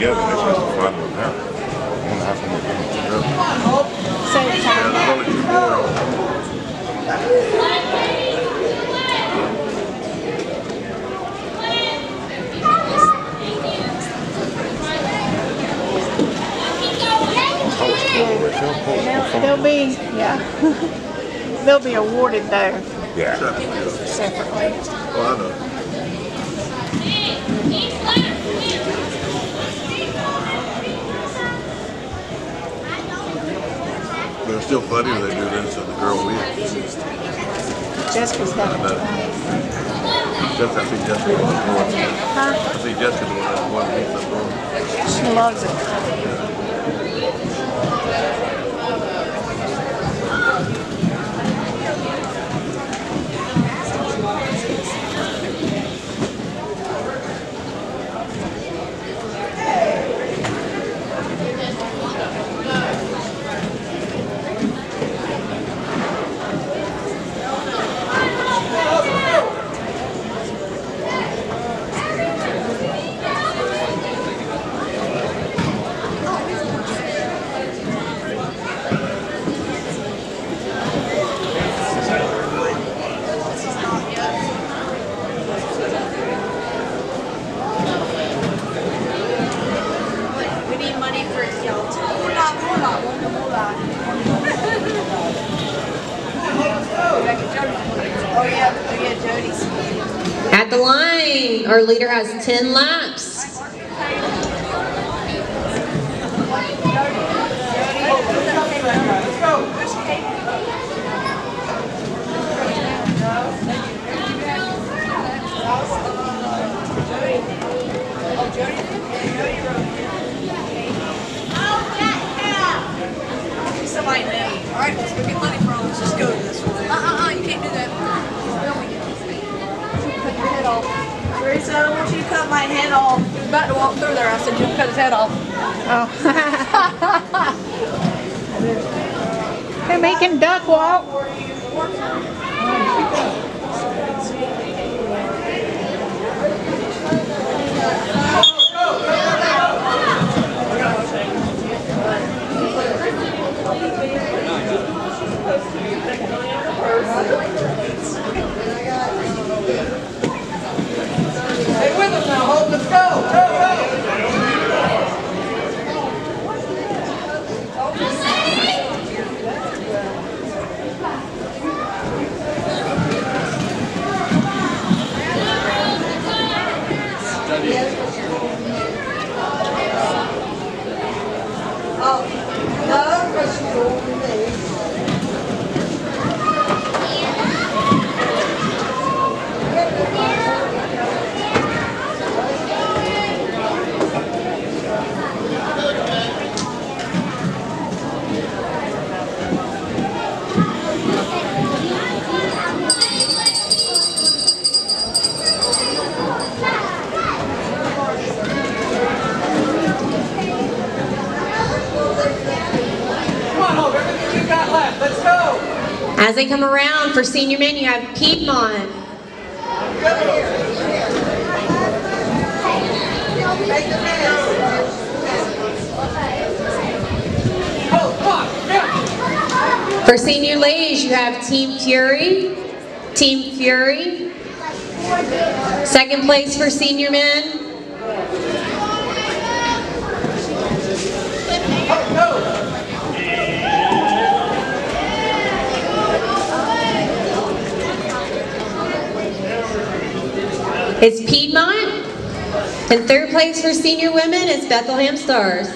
together. They'll be, yeah, they'll be awarded there. Yeah. Separately. Separately. I know. But it's still funny when they do this and the girl wins. Jessica's got it. Just, I think Jessica was the one. Huh? I think Jessica was the one that won one. She loves it. The line, our leader has 10 laps. Cut your head off. Teresa, I want you to cut my head off. He was about to walk through there. I said, you cut his head off. Oh. They're making duck walk. Stay As they come around for senior men, you have Piedmont. For senior ladies, you have Team Fury. Team Fury. Second place for senior men. It's Piedmont. And third place for senior women is Bethlehem Stars.